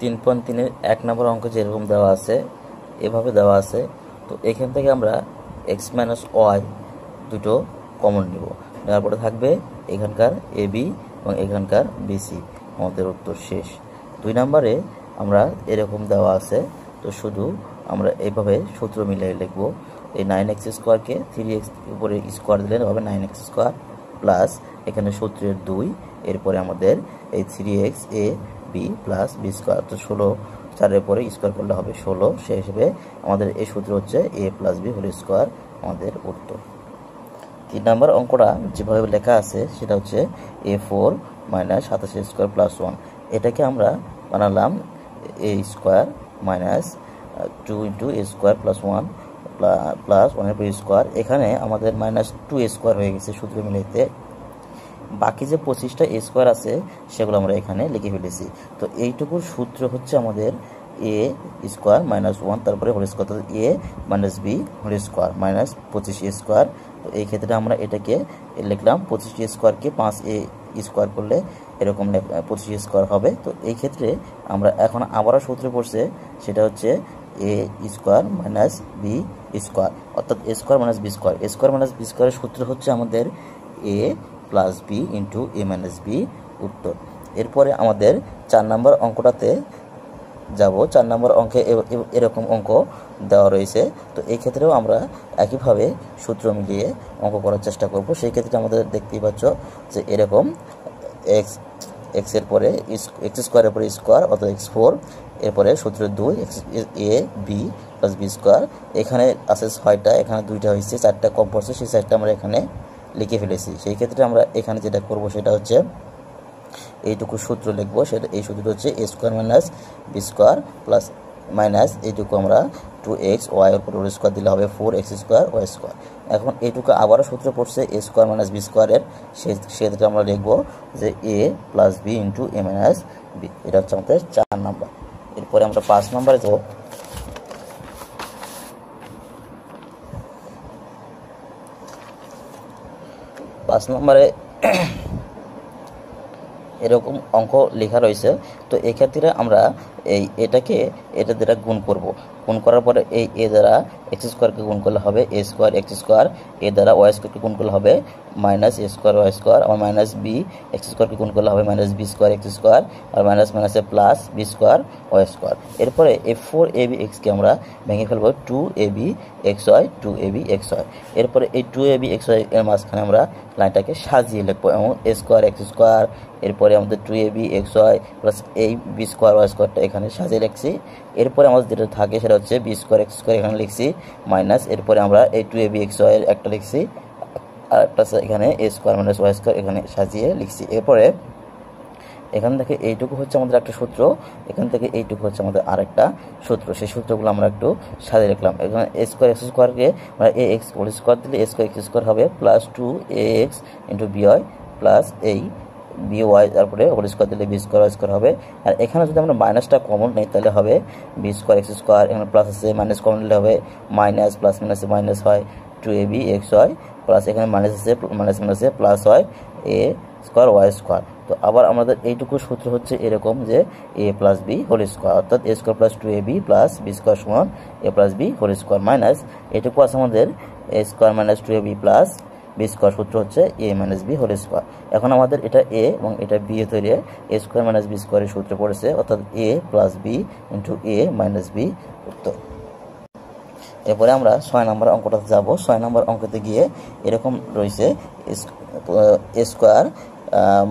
তিন পয়েন্ট তিনের এক নম্বর অঙ্ক যেরকম দেওয়া আছে, এভাবে দেওয়া আছে, তো এখান থেকে আমরা এক্স মাইনাস ওয়াই দুটো কমন নিব। নেওয়ার পরে থাকবে এখানকার এ বি এবং এখানকার বিসি আমাদের উত্তর শেষ। দুই নম্বরে আমরা এরকম দেওয়া আছে, তো শুধু আমরা এইভাবে সূত্র মিলিয়ে লিখব। এই নাইন এক্স স্কোয়ারকে থ্রি এক্স উপরে স্কোয়ার দিলে হবে নাইন এক্স স্কোয়ার প্লাস এখানে সূত্রের দুই, এরপরে আমাদের এই three x a b plus b square তো ষোলো চারের পরে স্কোয়ার করলে হবে ষোলো। সেই হিসেবে আমাদের এই সূত্র হচ্ছে a plus b whole square আমাদের উত্তর। তিন নম্বর অঙ্কটা যেভাবে লেখা আছে, সেটা হচ্ছে এ ফোর মাইনাস সাতাশ স্কোয়ার প্লাস ওয়ান এটাকে আমরা বানালাম a square minus two into a square plus one plus ওয়ানের পর স্কোয়ার এখানে আমাদের মাইনাস টু স্কোয়ার হয়ে গেছে সূত্র মিলাইতে বাকি যে পঁচিশটা স্কোয়ার আছে, সেগুলো আমরা এখানে লিখে ফেলেছি। তো এইটুকুর সূত্র হচ্ছে আমাদের এ স্কোয়ার মাইনাস ওয়ান তারপরে whole square a minus b whole square minus পঁচিশ স্কোয়ার তো এই ক্ষেত্রে আমরা এটাকে লিখলাম, পঁচিশ স্কোয়ারকে পাঁচ এ স্কোয়ার করলে এরকম পঁচিশ স্কোয়ার হবে। তো এই ক্ষেত্রে আমরা এখন আবারও সূত্র পড়ছে, সেটা হচ্ছে a square minus b square অর্থাৎ a square minus b square a square minus b স্কোয়ারের সূত্র হচ্ছে আমাদের a plus b into a minus b উত্তর। এরপরে আমাদের চার নম্বর অঙ্কটাতে যাব। চার নম্বর অঙ্কে এরকম অঙ্ক দেওয়া রয়েছে। তো এই ক্ষেত্রেও আমরা একইভাবে সূত্র মিলিয়ে অঙ্ক করার চেষ্টা করব। সেই ক্ষেত্রে আমাদের দেখতেই পাচ্ছ যে এরকম এক্স এক্সের পরে এক্স স্কোয়ারের পরে স্কোয়ার অর্থাৎ এক্স ফোর এরপরে সূত্র দুই a b plus b square এখানে আছে ছয়টা, এখানে দুইটা হয়েছে, চারটা কম পড়ছে, সেই চারটা আমরা এখানে লিখে ফেলেছি। সেই ক্ষেত্রে আমরা এখানে যেটা করব সেটা হচ্ছে এইটুকু সূত্র লিখব। সেটা, এই সূত্রটা হচ্ছে a square minus b square plus minus এইটুকু আমরা টু এক্স ওয়াই এর উপর স্কোয়ার দিলে হবে four x square y square এখন এইটুকু আবারও সূত্র পড়ছে এ স্কোয়ার মাইনাস বি স্কোয়ারের সেক্ষেত্রে আমরা লিখব যে a plus b into a minus b এটা হচ্ছে আমাদের চার নাম্বার এরপরে আমরা পাঁচ নম্বরে যাব। পাঁচ নম্বরে এরকম অঙ্ক লেখা রয়েছে। তো এক্ষেত্রে আমরা এই এটাকে, এটা দ্বারা গুণ করব। গুণ করার পরে এই এ দ্বারা এক্স স্কোয়ারকে গুণ করলে হবে a square x square a দ্বারা ওয়াই স্কোয়ারকে গুণ করলে হবে minus a square y square R minus B x স্কোয়ারকে গুণ করলে হবে minus b square x square আর মাইনাস মাইনাসে plus b square y square এরপরে এ ফোর এ বি এক্সকে আমরা ভেঙে ফেলব two a b x y two a b x y এরপরে এই two a b x y এর মাঝখানে আমরা লাইনটাকে সাজিয়ে লিখব, এবং এ স্কোয়ার এক্স স্কোয়ার এরপরে আমাদের two a b x y plus এই বি স্কোয়ার ওয়াই স্কোয়ারটা এখানে সাজিয়ে লিখছি। এরপরে আমাদের যেটা থাকে সেটা হচ্ছে বি স্কোয়ার এক্স স্কোয়ার এখানে লিখছি মাইনাস এরপরে আমরা এই two a b x y একটা লিখছি, আর একটা এখানে a square minus y square এখানে সাজিয়ে লিখছি। এরপরে এখান থেকে এইটুকু হচ্ছে আমাদের একটা সূত্র, এখান থেকে এইটুকু হচ্ছে আমাদের আরেকটা সূত্র। সেই সূত্রগুলো আমরা একটু সাজিয়ে রাখলাম। এখানে এ স্কোয়ার এক্স স্কোয়ারকে আমরা এ এক্স হোল স্কোয়ার দিলে এ স্কোয়ার এক্স স্কোয়ার হবে plus two a x into b y plus এই বি ওয়াই তারপরে হোল স্কোয়ার দিলে বি স্কোয়ার ওয়াই স্কোয়ার হবে। আর এখানে যদি আমরা মাইনাসটা কমন নেই, তাহলে হবে বি স্কোয়ার এক্স স্কোয়ার এখানে প্লাস আছে মাইনাস কমন নিলে হবে মাইনাস প্লাস মাইনাসে মাইনাস হয় two a b x y plus এখানে মাইনাস আছে মাইনাস মাইনাসে প্লাস হয় এ স্কোয়ার ওয়াই স্কোয়ার তো আবার আমাদের এইটুকু সূত্র হচ্ছে এরকম যে a plus b whole square অর্থাৎ a square plus two a b plus b square সমান a plus b whole square minus এটুকু আছে আমাদের a square minus two a b plus b square সূত্র হচ্ছে a minus b whole square এখন আমাদের এটা এ এবং এটা বি তৈরি এ স্কোয়ার মাইনাস বি স্কোয়ারের সূত্র পড়েছে, অর্থাৎ a plus b into a minus b উত্তর। এরপরে আমরা ছয় নম্বর অঙ্কটাতে যাব। ছয় নম্বর অঙ্কতে গিয়ে এরকম রয়েছে স্কোয়ার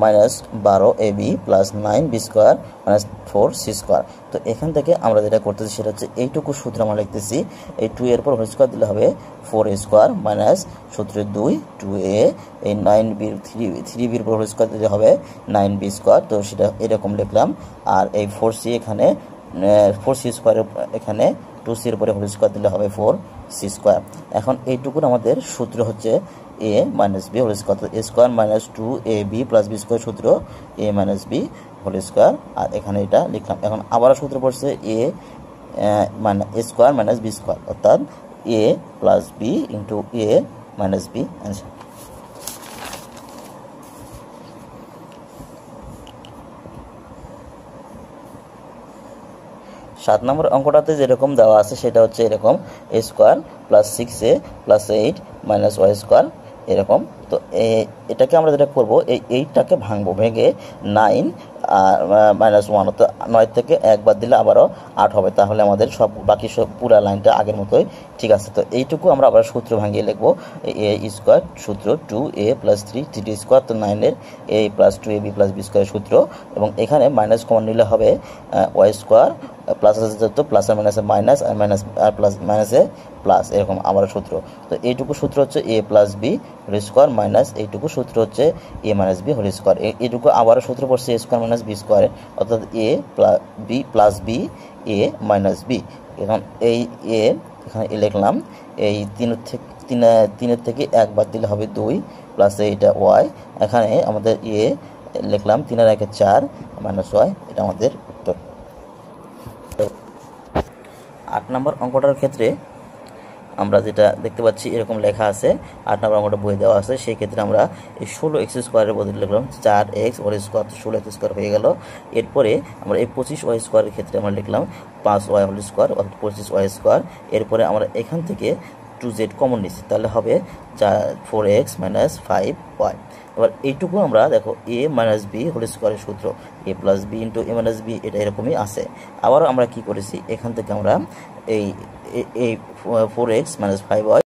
মাইনাস বারো a b plus nine b square minus four c square তো এখান থেকে আমরা যেটা করতেছি সেটা হচ্ছে এইটুকু সূত্র আমরা লিখতেছি। এই টু এর পর হোল স্কোয়ার দিলে হবে ফোর এ স্কোয়ার মাইনাস সূত্রের দুই টু এ এই নাইন বির থ্রি থ্রি বির পর হোল স্কোয়ার দিলে হবে নাইন বি স্কোয়ার তো সেটা এরকম লিখলাম। আর এই ফোর সি এখানে ফোর সি স্কোয়ারের এখানে টু সির পরে হোল স্কোয়ার দিলে হবে ফোর সি স্কোয়ার এখন এইটুকুর আমাদের সূত্র হচ্ছে a minus b whole square a square minus two a b plus b square সূত্র a minus b whole square আর এখানে এটা লিখলাম। এখন আবারও সূত্র পড়ছে এ মানে স্কোয়ার মাইনাস বি স্কোয়ার অর্থাৎ a plus b into a minus b answer সাত নম্বর অঙ্কটাতে যেরকম দেওয়া আছে সেটা হচ্ছে এরকম। A square plus six a plus eight minus y square এরকম। তো এটাকে আমরা যেটা করব, এই এইটটাকে ভাঙবো। ভেঙে নাইন আর মাইনাস ওয়ান অর্থাৎ নয় থেকে একবার দিলে আবারও আট হবে। তাহলে আমাদের সব বাকি সব পুরা লাইনটা আগের মতোই ঠিক আছে। তো এইটুকু আমরা আবার সূত্র ভাঙিয়ে লিখব। এ স্কোয়ার সূত্র two a plus three three square তো নাইনের a plus two a b plus b square সূত্র। এবং এখানে মাইনাস কমন নিলে হবে ওয়াই স্কোয়ার প্লাস আছে তো প্লাস আর মাইনাসে মাইনাস আর মাইনাস, আর প্লাস, মাইনাসে প্লাস, এরকম আবার সূত্র। তো এইটুকু সূত্র হচ্ছে a plus b whole square minus এইটুকু সূত্র হচ্ছে a minus b whole square. এইটুকু আবারও সূত্র পড়ছে এ স্কোয়ার মাইনাস বি স্কোয়ারে, অর্থাৎ a b plus b a minus b এখন এই এ এখানে লিখলাম, এই তিনের থেকে, তিন, তিনের থেকে এক বাদ দিলে হবে দুই প্লাস এইটা ওয়াই এখানে আমাদের এ লিখলাম, তিনের একে চার মাইনাস ওয়াই এটা আমাদের উত্তর। আট নম্বর অঙ্কটার ক্ষেত্রে আমরা যেটা দেখতে পাচ্ছি, এরকম লেখা আছে। আট নম্বর অঙ্কটা বই দেওয়া আছে। সেই ক্ষেত্রে আমরা এই ষোলো এক্স স্কোয়ারের বদলে লিখলাম, চার এক্স ওয়াই স্কোয়ার ষোলো এক্স স্কোয়ার হয়ে গেল। এরপরে আমরা এই পঁচিশ ওয়াই স্কোয়ারের ক্ষেত্রে আমরা লিখলাম, পাঁচ ওয়াই হোল স্কোয়ার অর্থাৎ পঁচিশ ওয়াই স্কোয়ার এরপরে আমরা এখান থেকে টু জেড কমন নিচ্ছি, তাহলে হবে চার four x minus five y এবার এইটুকু আমরা দেখো এ মাইনাস বি হোল স্কোয়ারের সূত্র a plus b into a minus b এটা এরকমই আছে। আবারও আমরা কি করেছি, এখান থেকে আমরা এই four x minus five y